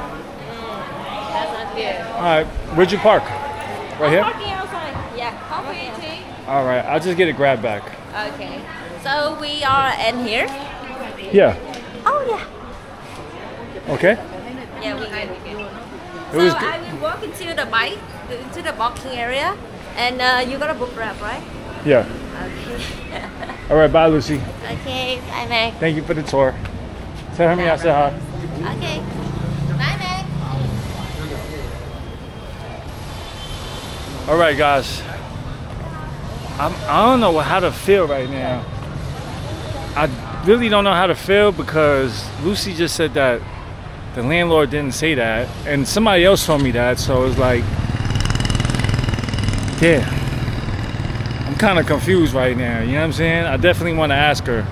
That's not good. All right, where'd you park? Right here? Parking outside. Yeah, coffee. All right, I'll just get a Grab bike. Okay. So we are in here. Yeah. Oh yeah. Okay. Yeah, we good. We good. It was so good. I will walk into the bike, into the parking area, and uh, you got a book wrap, right? Yeah. Okay. <laughs> All right, bye, Lucy. okay. Bye, Mac. Thank you for the tour. Tell her me I said hi. Okay. Bye, Mac. All right, guys. I'm, I don't know how to feel right now. I really don't know how to feel because Lucy just said that the landlord didn't say that, and somebody else told me that. So it's like, yeah, I'm kind of confused right now. You know what I'm saying? I definitely want to ask her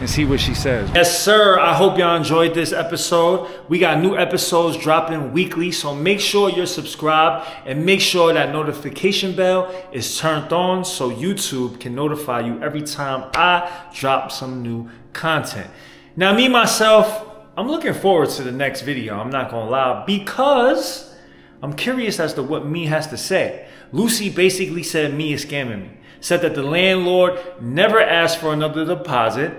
and see what she says. Yes, sir. I hope y'all enjoyed this episode. We got new episodes dropping weekly, so make sure you're subscribed and make sure that notification bell is turned on so YouTube can notify you every time I drop some new content. Now, me myself, I'm looking forward to the next video. I'm not gonna lie because I'm curious as to what me has to say. Lucy basically said me is scamming me. Said that the landlord never asked for another deposit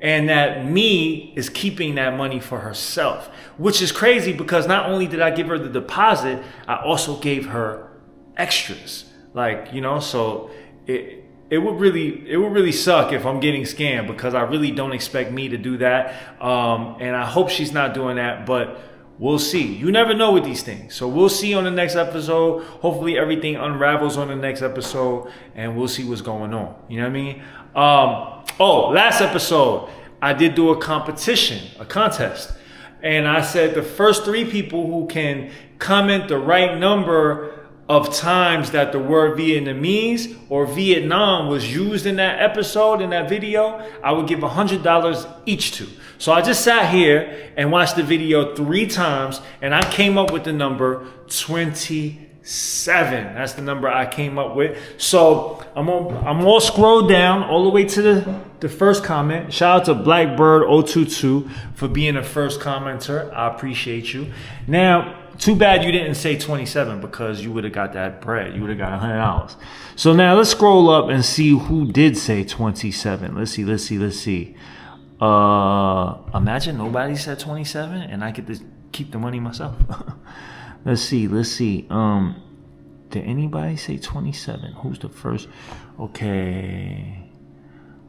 and that me is keeping that money for herself, which is crazy because not only did I give her the deposit, I also gave her extras. Like, you know, so it it would really it would really suck if I'm getting scammed because I really don't expect me to do that. Um, and I hope she's not doing that, but we'll see. You never know with these things. So we'll see on the next episode. Hopefully everything unravels on the next episode and we'll see what's going on. You know what I mean? Um, oh, last episode, I did do a competition, a contest. And I said the first three people who can comment the right number of times that the word Vietnamese or Vietnam was used in that episode, in that video, I would give $100 each to. So I just sat here and watched the video three times and I came up with the number 27. That's the number I came up with. So I'm on, I'm all scrolled down all the way to the, the first comment. Shout out to Blackbird022 for being the first commenter. I appreciate you. Now, too bad you didn't say 27 because you would have got that bread. You would have got $100. So now let's scroll up and see who did say 27. Let's see, let's see, let's see. Uh, imagine nobody said 27 and I get to keep the money myself. <laughs> let's see, let's see. Um, did anybody say 27? Who's the first? Okay.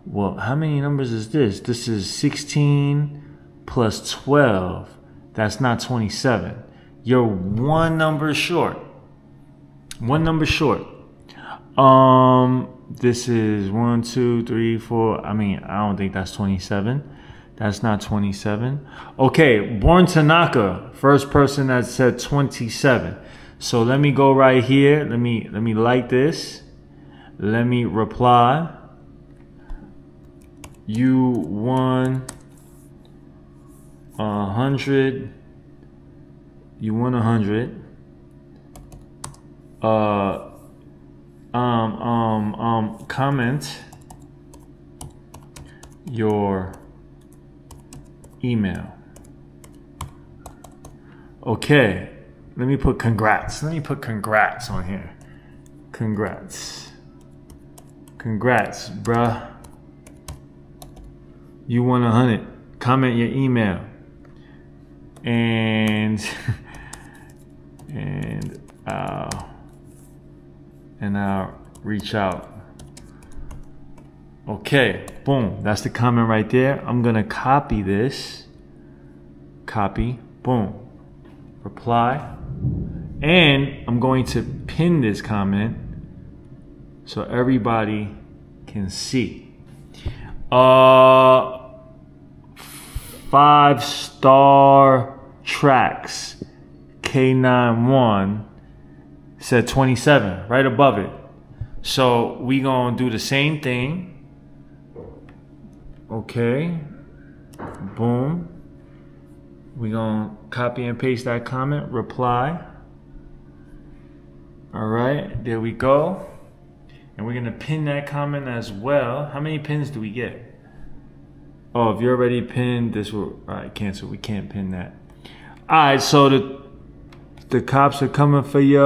Well, how many numbers is this? This is 16 plus 12. That's not 27. You're one number short. One number short. Um, this is one, two, three, four. I mean, I don't think that's 27. That's not 27. Okay, Born Tanaka, first person that said 27. So let me go right here. Let me let me like this. Let me reply. You won a hundred you won a hundred. Uh, um, um, um, comment your email. Okay, let me put congrats. Let me put congrats on here. Congrats. Congrats, bruh. You won a hundred. Comment your email. And <laughs> and uh, and I'll reach out. Okay, boom, that's the comment right there. I'm gonna copy this, copy, boom, reply, and I'm going to pin this comment so everybody can see. Uh, five star tracks K91 said 27 right above it. So we gonna do the same thing. Okay. Boom. We gonna copy and paste that comment, reply. All right, there we go. And we're gonna pin that comment as well. How many pins do we get? Oh, if you're already pinned, this will, all right, cancel. We can't pin that. All right, so the the cops are coming for you.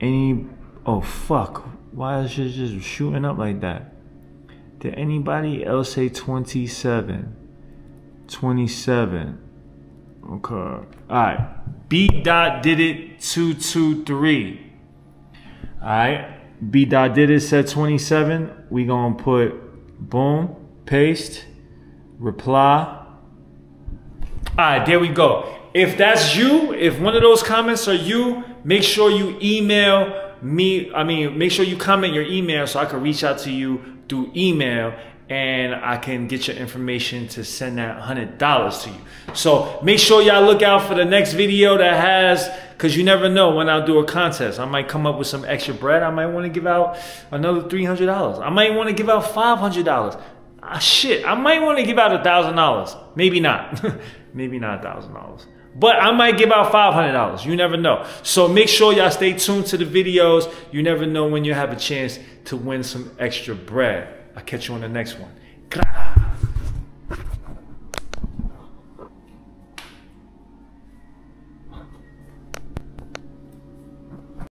Any, oh fuck, why is it just shooting up like that? Did anybody else say 27? 27. Okay. All right. B dot did it 223. All right. B dot did it said 27. We gonna put boom, paste, reply. All right, there we go. If that's you, if one of those comments are you, make sure you email me. I mean, make sure you comment your email so I can reach out to you through email and I can get your information to send that $100 to you. So make sure y'all look out for the next video that has, because you never know when I'll do a contest. I might come up with some extra bread. I might want to give out another $300. I might want to give out $500. Ah, shit, I might want to give out $1,000. Maybe not. <laughs> Maybe not $1,000. But I might give out $500. You never know. So make sure y'all stay tuned to the videos. You never know when you have a chance to win some extra bread. I'll catch you on the next one.